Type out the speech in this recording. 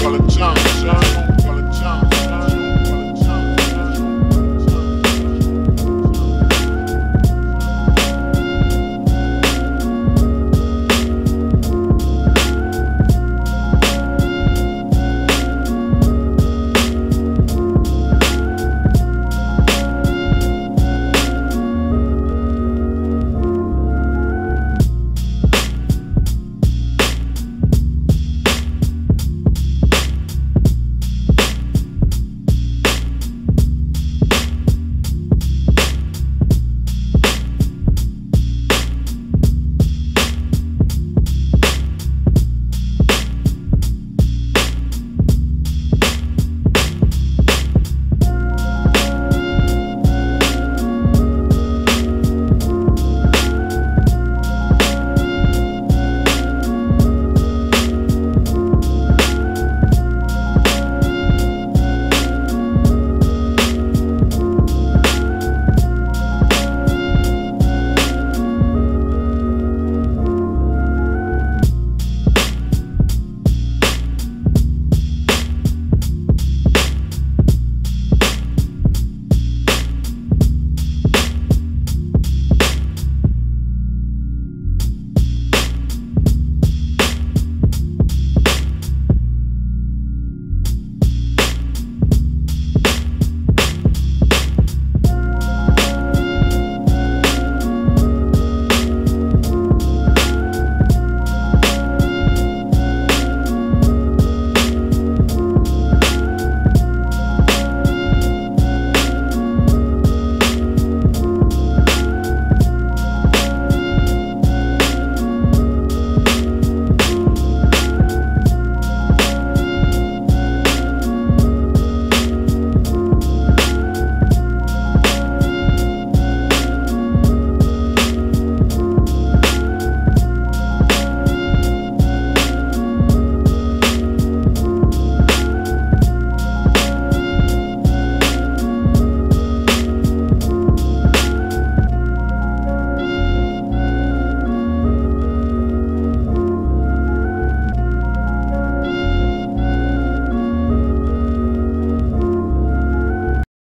Color John.